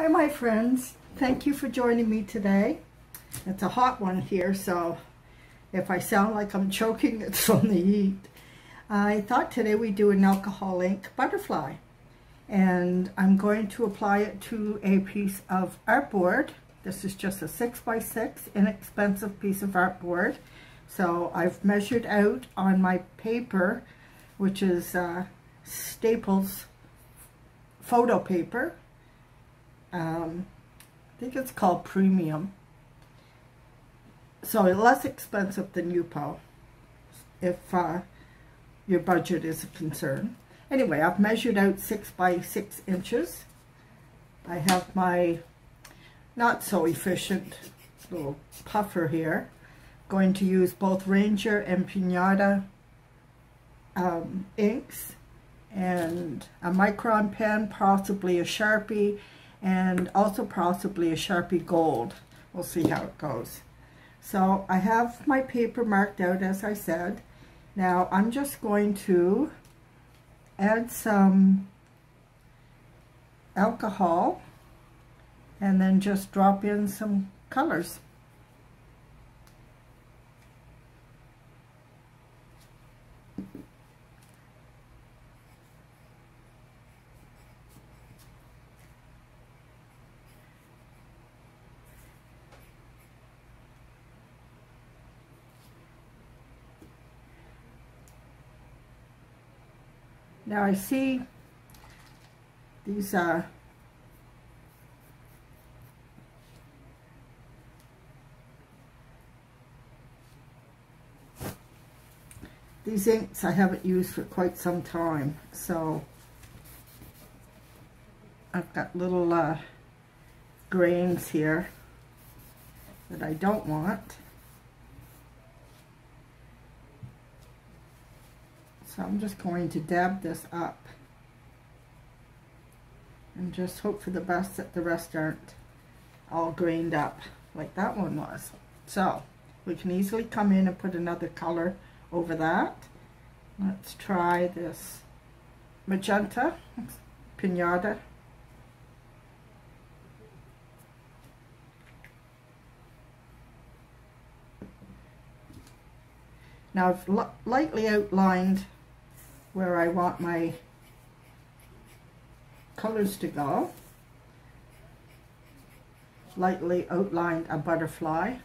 Hi, my friends. Thank you for joining me today. It's a hot one here, so if I sound like I'm choking, it's from the heat. I thought today we'd do an alcohol ink butterfly. And I'm going to apply it to a piece of artboard. This is just a 6x6 inexpensive piece of artboard. So I've measured out on my paper, which is uh, Staples photo paper. Um, I think it's called Premium. So less expensive than Yupo, if uh, your budget is a concern. Anyway, I've measured out 6 by 6 inches. I have my not so efficient little puffer here. Going to use both Ranger and Pinata um, inks and a micron pen, possibly a Sharpie, and also possibly a Sharpie Gold. We'll see how it goes. So I have my paper marked out as I said. Now I'm just going to add some alcohol and then just drop in some colors. Now I see these uh, these inks I haven't used for quite some time so I've got little uh, grains here that I don't want So I'm just going to dab this up and just hope for the best that the rest aren't all grained up like that one was. So we can easily come in and put another color over that. Let's try this magenta, pinata. Now I've lightly outlined where I want my colors to go. Lightly outlined a butterfly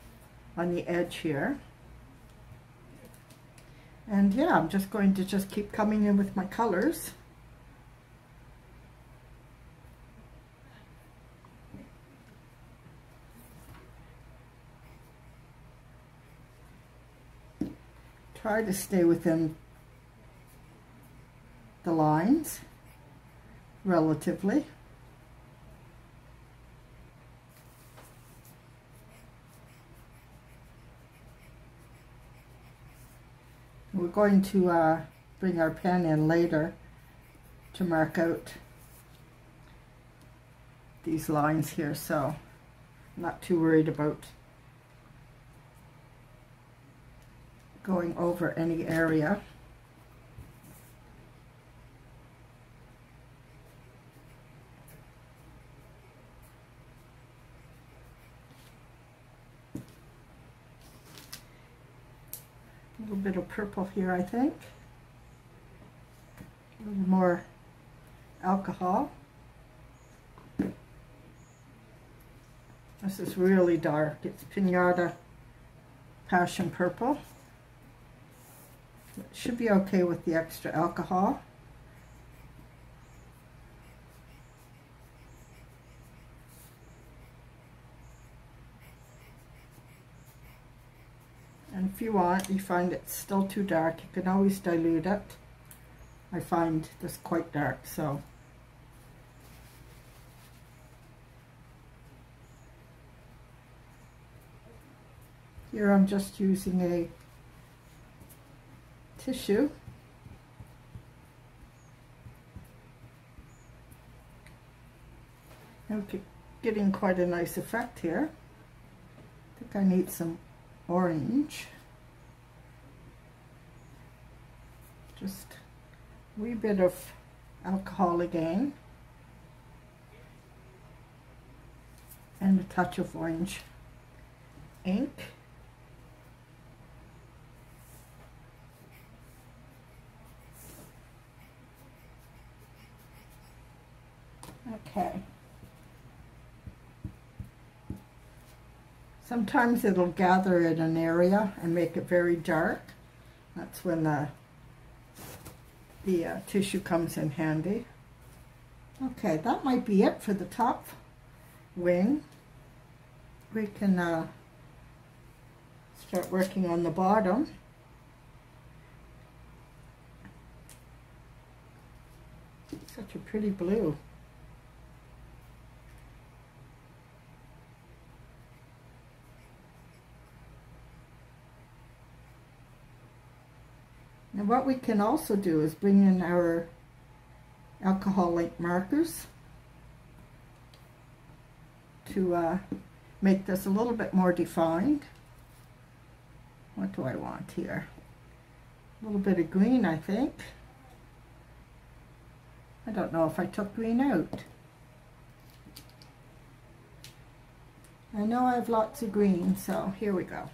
on the edge here. And yeah, I'm just going to just keep coming in with my colors. Try to stay within the lines relatively. We're going to uh, bring our pen in later to mark out these lines here, so I'm not too worried about going over any area. Bit of purple here, I think. A little more alcohol. This is really dark. It's Pinata Passion Purple. It should be okay with the extra alcohol. And if you want, you find it's still too dark, you can always dilute it. I find this quite dark, so. Here I'm just using a tissue. Okay, getting quite a nice effect here. I think I need some orange. Just a wee bit of alcohol again. and a touch of orange ink. Okay. Sometimes it'll gather in an area and make it very dark. That's when the, the uh, tissue comes in handy. Okay, that might be it for the top wing. We can uh, start working on the bottom. Such a pretty blue. Now what we can also do is bring in our alcohol ink markers to uh, make this a little bit more defined. What do I want here? A little bit of green, I think. I don't know if I took green out. I know I have lots of green, so here we go.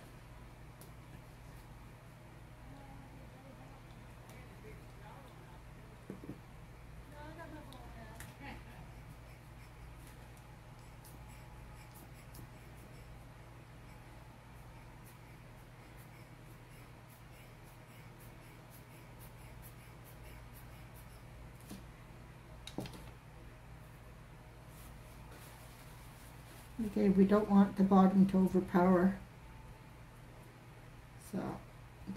Okay, we don't want the bottom to overpower. So,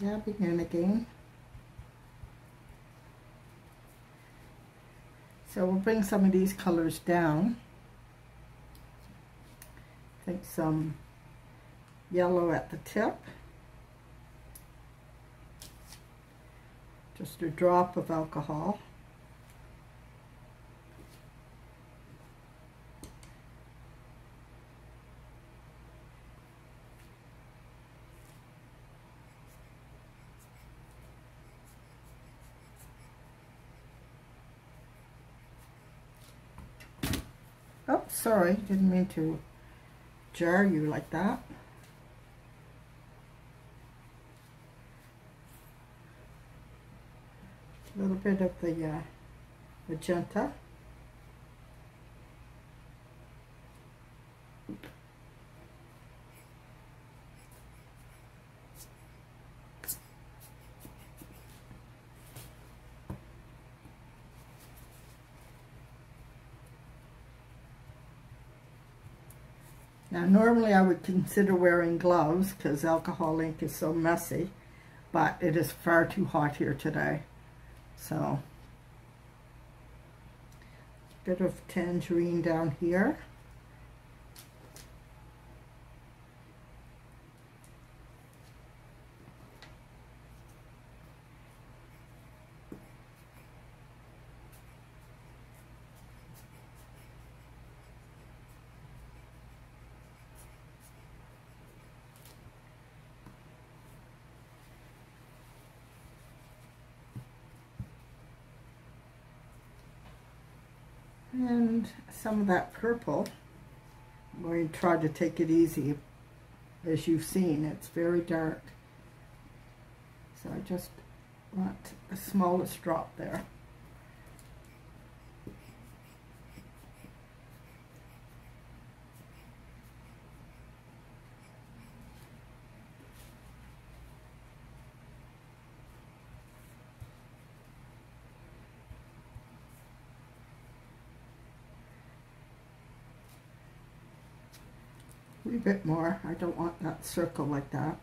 dabbing in again. So we'll bring some of these colors down. Think some yellow at the tip. Just a drop of alcohol. Oh, sorry, didn't mean to jar you like that. A little bit of the uh, magenta. Normally I would consider wearing gloves because alcohol ink is so messy, but it is far too hot here today. So, bit of tangerine down here. And some of that purple. I'm going to try to take it easy. As you've seen, it's very dark. So I just want the smallest drop there. Bit more. I don't want that circle like that.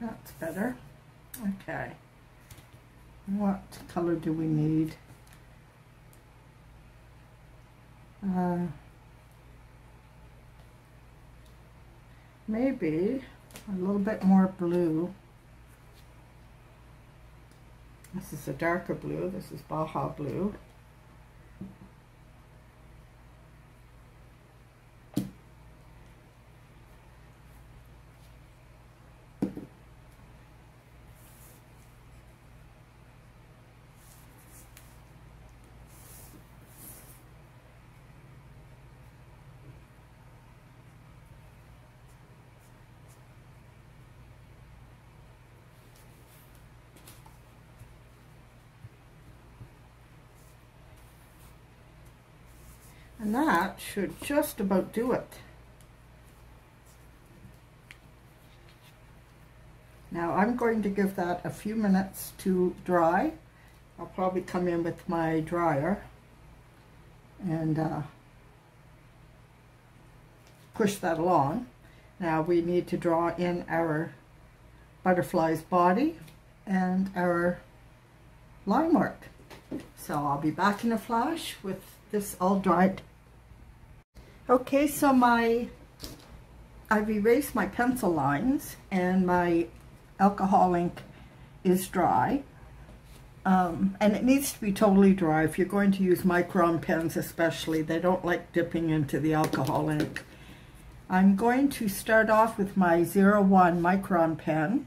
That's better. Okay. What color do we need? Uh, maybe a little bit more blue. This is a darker blue. This is Baja blue. And that should just about do it. Now I'm going to give that a few minutes to dry. I'll probably come in with my dryer and uh, push that along. Now we need to draw in our butterfly's body and our line work. So I'll be back in a flash with this all dried. Okay, so my, I've erased my pencil lines and my alcohol ink is dry. Um, and it needs to be totally dry. If you're going to use micron pens especially, they don't like dipping into the alcohol ink. I'm going to start off with my 01 micron pen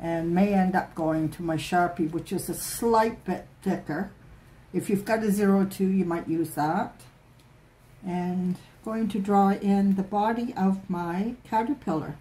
and may end up going to my Sharpie, which is a slight bit thicker. If you've got a 02, you might use that and going to draw in the body of my caterpillar.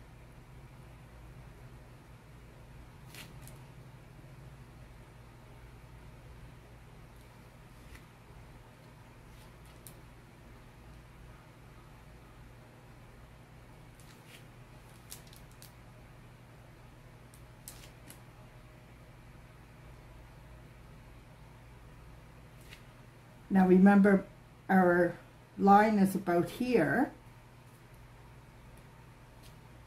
Now remember our line is about here.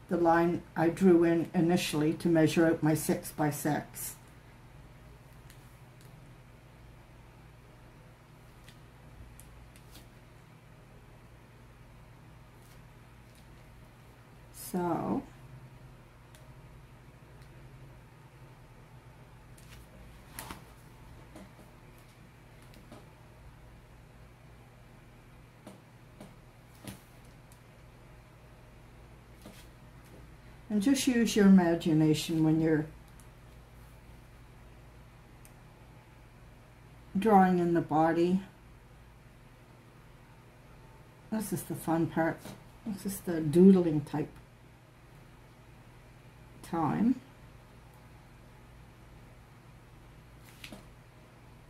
The line I drew in initially to measure out my 6 by 6. So, And just use your imagination when you're drawing in the body. This is the fun part. This is the doodling type time.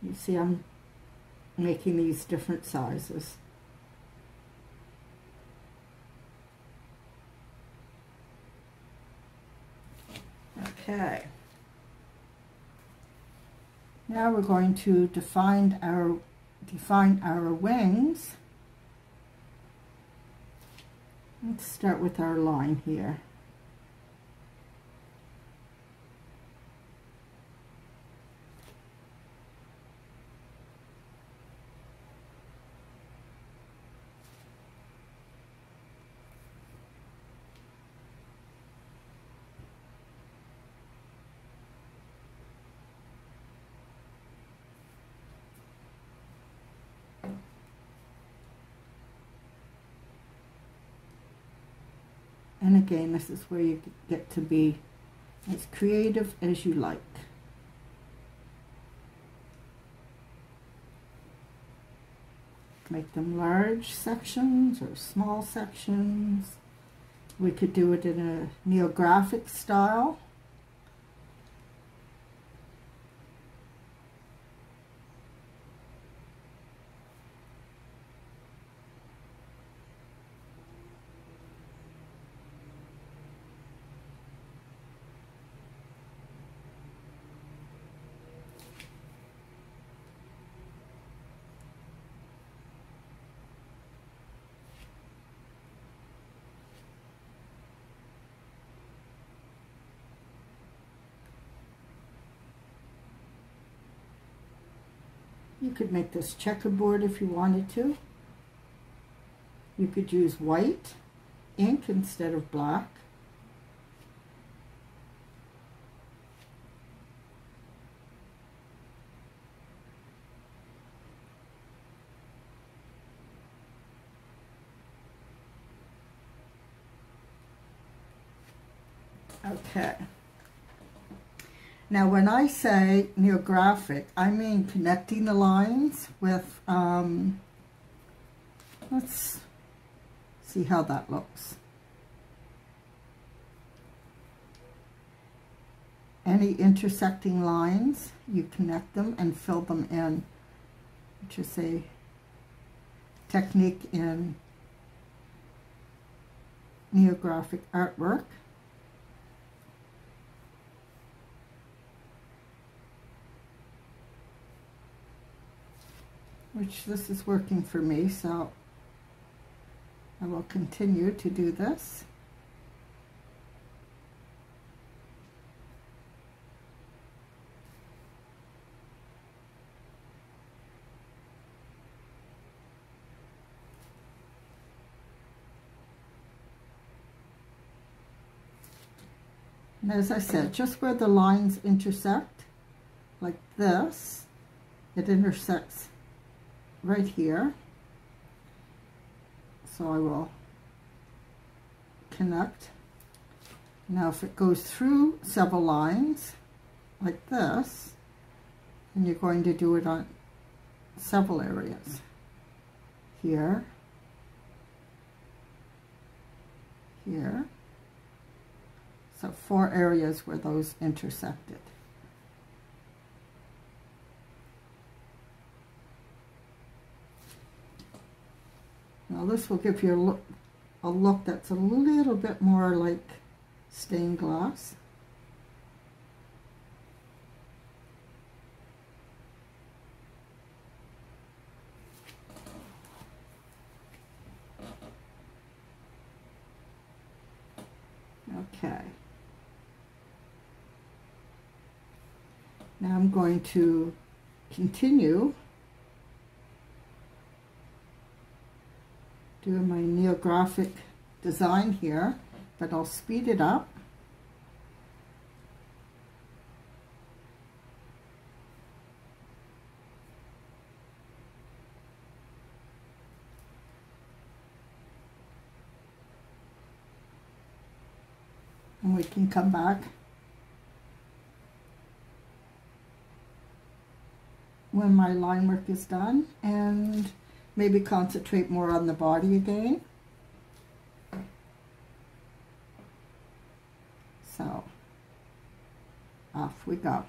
You see I'm making these different sizes. Okay. Now we're going to define our define our wings. Let's start with our line here. And again, this is where you get to be as creative as you like. Make them large sections or small sections. We could do it in a neurographic style. You could make this checkerboard if you wanted to. You could use white ink instead of black. Okay. Now when I say neurographic, I mean connecting the lines with, um, let's see how that looks. Any intersecting lines, you connect them and fill them in, which is a technique in neurographic artwork. Which this is working for me, so I will continue to do this. As I said, just where the lines intersect, like this, it intersects right here. So I will connect. Now if it goes through several lines like this, and you're going to do it on several areas. Here, here. So four areas where those intersected. Now this will give you a look, a look that's a little bit more like stained glass. Okay. Now I'm going to continue doing my neurographic design here, but I'll speed it up. And we can come back when my line work is done and maybe concentrate more on the body again. So, off we go.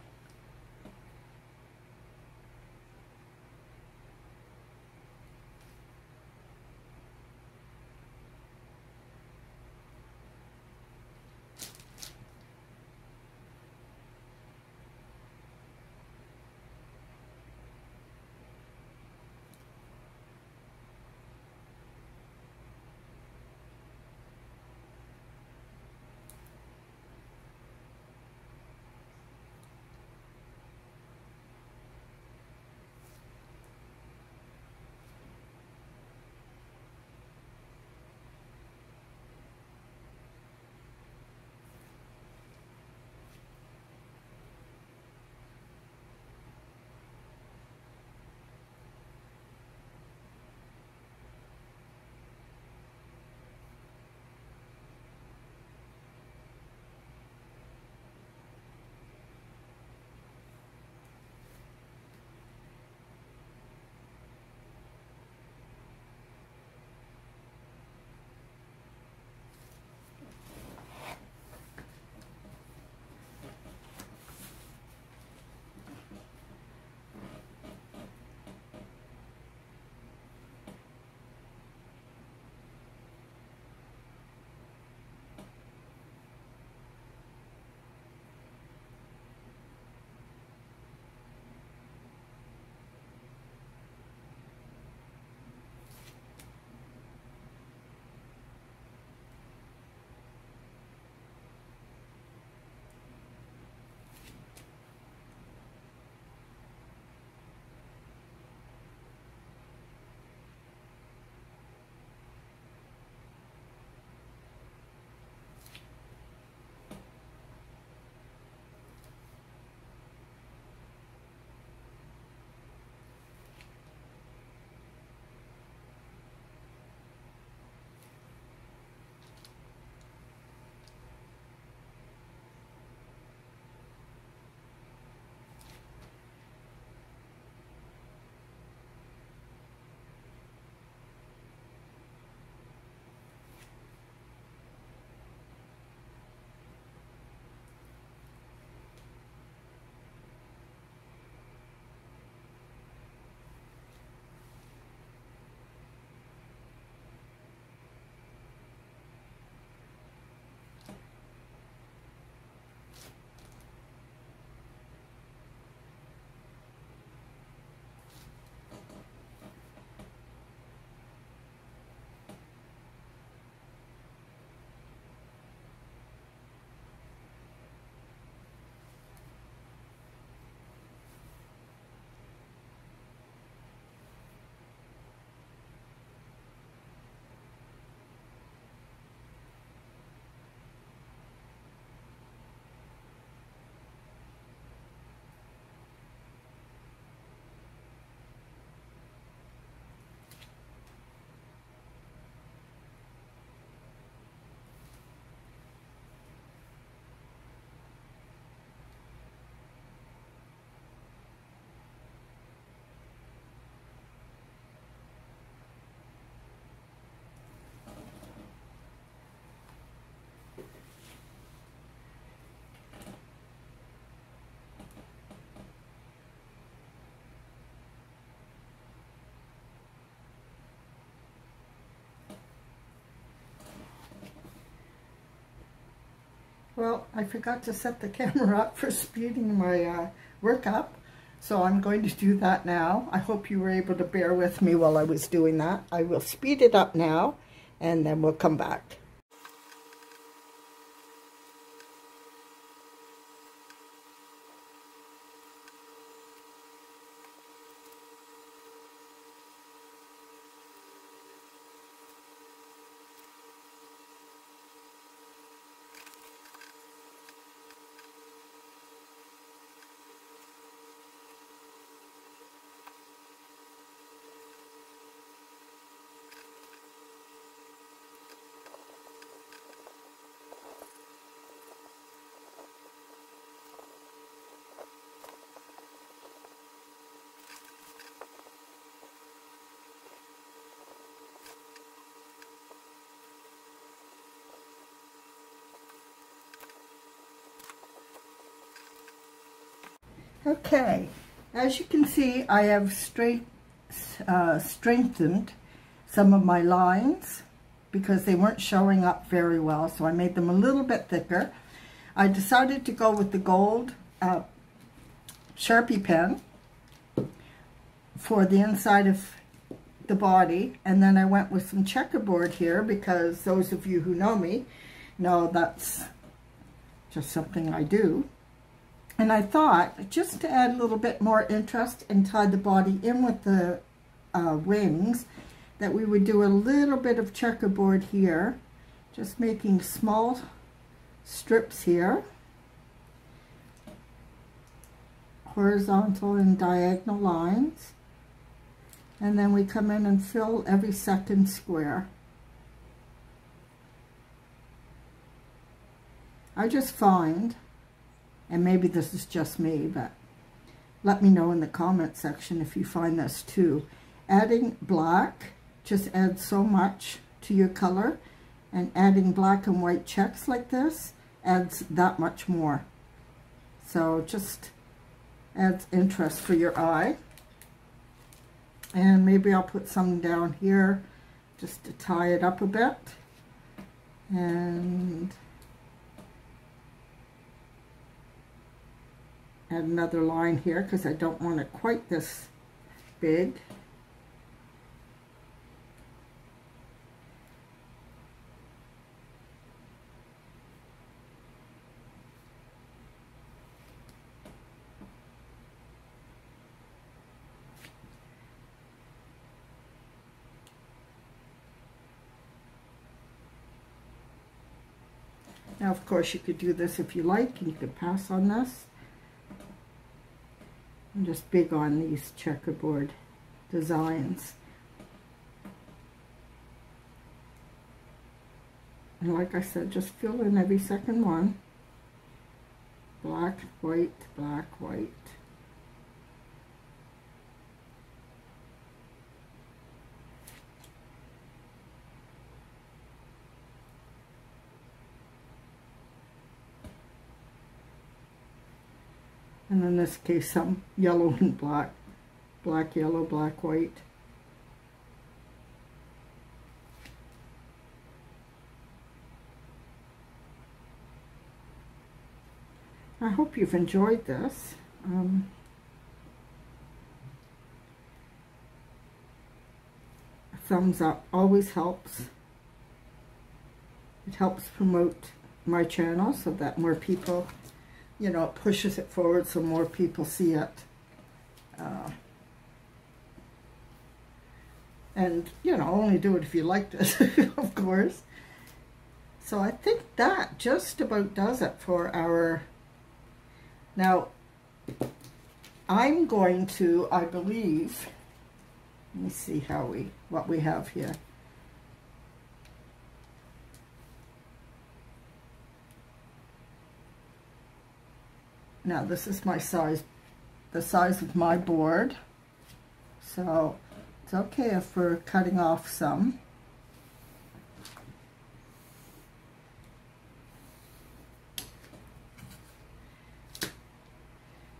Well, I forgot to set the camera up for speeding my uh, work up. So I'm going to do that now. I hope you were able to bear with me while I was doing that. I will speed it up now and then we'll come back. Okay, as you can see, I have straight, uh, strengthened some of my lines because they weren't showing up very well, so I made them a little bit thicker. I decided to go with the gold uh, Sharpie pen for the inside of the body, and then I went with some checkerboard here because those of you who know me know that's just something I do. And I thought, just to add a little bit more interest and tie the body in with the uh, wings, that we would do a little bit of checkerboard here, just making small strips here, horizontal and diagonal lines, and then we come in and fill every second square. I just find and maybe this is just me, but let me know in the comment section if you find this too. Adding black just adds so much to your color, and adding black and white checks like this adds that much more. So just adds interest for your eye. And maybe I'll put some down here just to tie it up a bit. And add another line here because I don't want it quite this big. Now, of course, you could do this if you like. and You could pass on this. I'm just big on these checkerboard designs. And like I said, just fill in every second one. Black, white, black, white. And in this case some yellow and black, black, yellow, black, white. I hope you've enjoyed this. Um, thumbs up always helps. It helps promote my channel so that more people you know, it pushes it forward so more people see it. Uh, and, you know, only do it if you liked it, of course. So I think that just about does it for our... Now, I'm going to, I believe, let me see how we, what we have here. Now this is my size, the size of my board. So it's okay if we're cutting off some.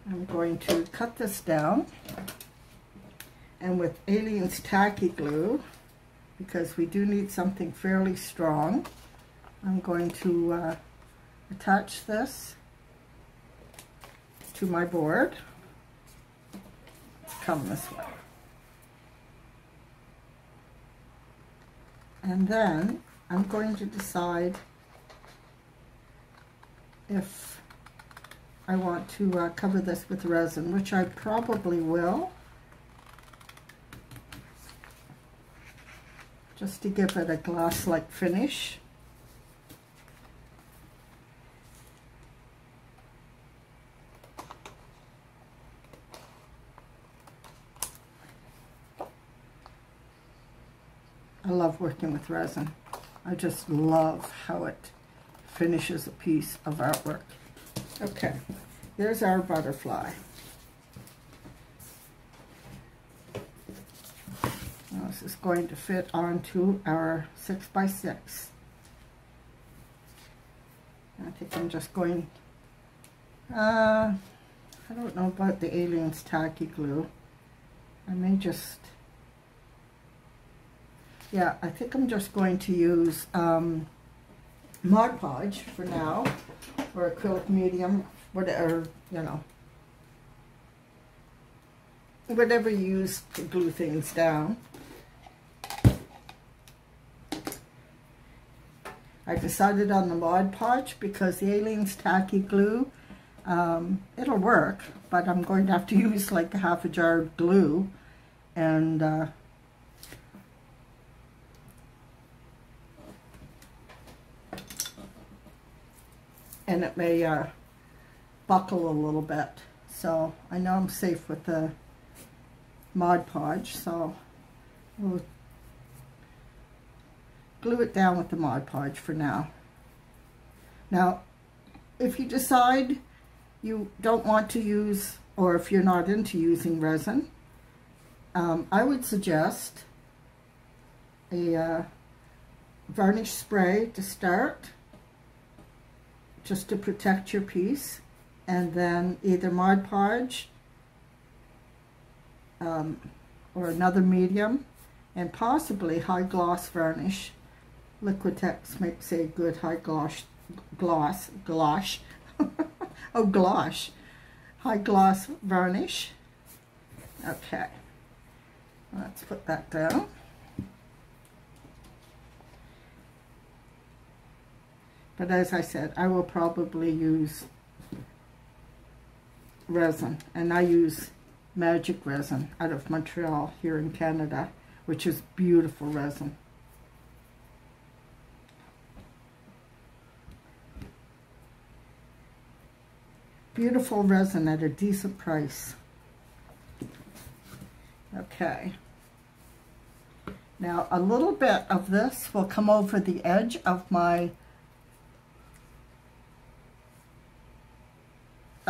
I'm going to cut this down and with Aleene's tacky glue because we do need something fairly strong I'm going to uh, attach this to my board. Come this way. And then I'm going to decide if I want to uh, cover this with resin, which I probably will. Just to give it a glass-like finish. I love working with resin. I just love how it finishes a piece of artwork. Okay, there's our butterfly. Now this is going to fit onto our 6 by 6 I think I'm just going, uh, I don't know about the Aleene's tacky glue. I may just yeah, I think I'm just going to use um, Mod Podge for now, or acrylic medium, whatever, you know, whatever you use to glue things down. I decided on the Mod Podge because the Aleene's Tacky Glue, um, it'll work, but I'm going to have to use like a half a jar of glue and uh, and it may uh, buckle a little bit. So I know I'm safe with the Mod Podge, so we'll glue it down with the Mod Podge for now. Now, if you decide you don't want to use, or if you're not into using resin, um, I would suggest a uh, varnish spray to start just to protect your piece and then either Mod Podge um, or another medium and possibly high gloss varnish. Liquitex makes a good high gloss, gloss, gloss, oh gloss, high gloss varnish. Okay, let's put that down. But as I said, I will probably use resin. And I use magic resin out of Montreal here in Canada, which is beautiful resin. Beautiful resin at a decent price. Okay. Now a little bit of this will come over the edge of my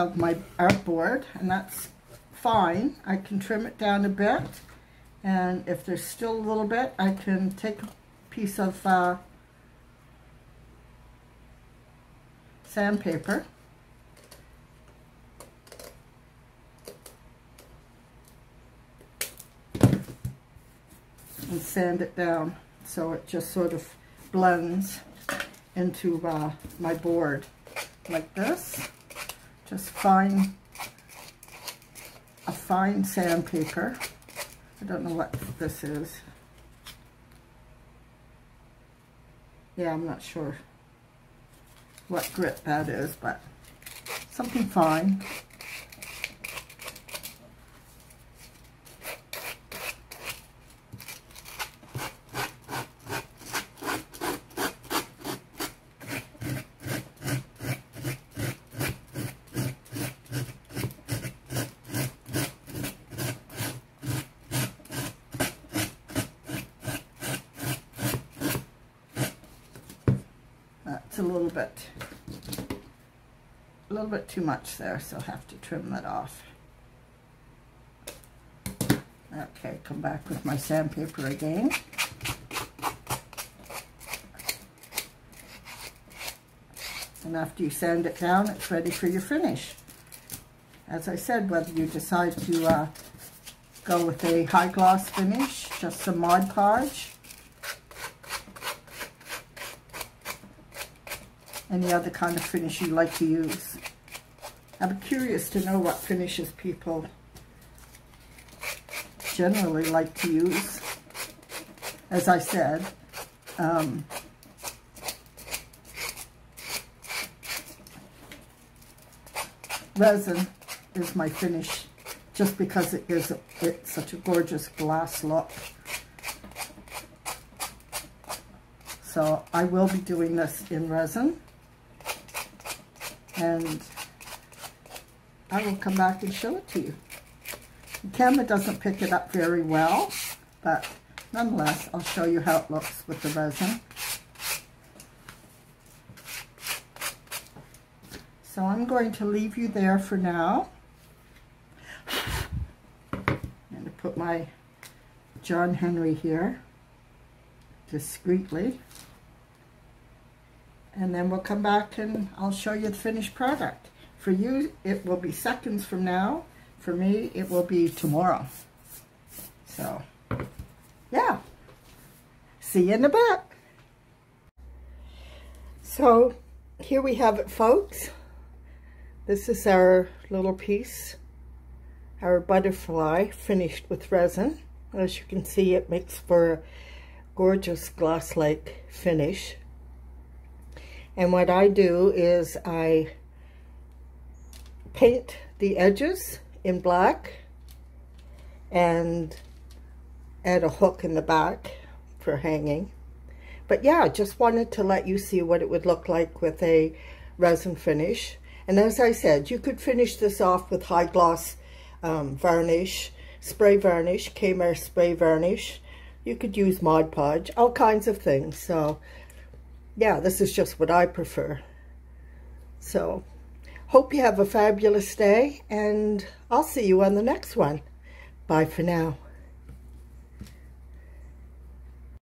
of my artboard and that's fine. I can trim it down a bit and if there's still a little bit I can take a piece of uh, sandpaper and sand it down so it just sort of blends into uh, my board like this just fine, a fine sandpaper. I don't know what this is. Yeah, I'm not sure what grit that is, but something fine. a little bit, a little bit too much there, so I'll have to trim that off. Okay, come back with my sandpaper again. And after you sand it down, it's ready for your finish. As I said, whether you decide to uh, go with a high gloss finish, just some Mod Podge, any other kind of finish you like to use. I'm curious to know what finishes people generally like to use. As I said, um, resin is my finish just because it gives it such a gorgeous glass look. So I will be doing this in resin. And I will come back and show it to you. The camera doesn't pick it up very well, but nonetheless, I'll show you how it looks with the resin. So I'm going to leave you there for now. Going to put my John Henry here discreetly. And then we'll come back and I'll show you the finished product. For you, it will be seconds from now. For me, it will be tomorrow. So, yeah. See you in a bit. So, here we have it, folks. This is our little piece, our butterfly finished with resin. As you can see, it makes for a gorgeous glass-like finish. And what I do is I paint the edges in black and add a hook in the back for hanging. But yeah, just wanted to let you see what it would look like with a resin finish. And as I said, you could finish this off with high gloss um, varnish, spray varnish, Kamar spray varnish. You could use Mod Podge, all kinds of things. So yeah, this is just what I prefer. So hope you have a fabulous day and I'll see you on the next one. Bye for now.